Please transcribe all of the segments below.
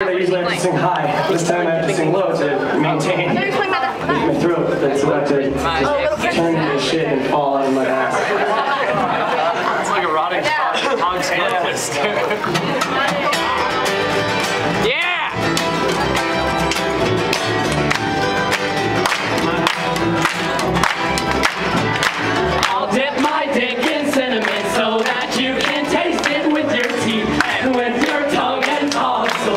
I usually have to sing high. This time I have to sing low to maintain my throat that's about to just turn into shit and fall out of my ass. It's like a rotting hog sandwich.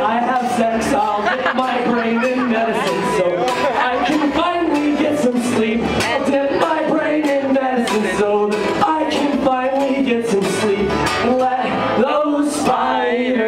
I have sex, I'll dip my brain in medicine so I can finally get some sleep. I'll dip my brain in medicine so that I can finally get some sleep. Let those spiders.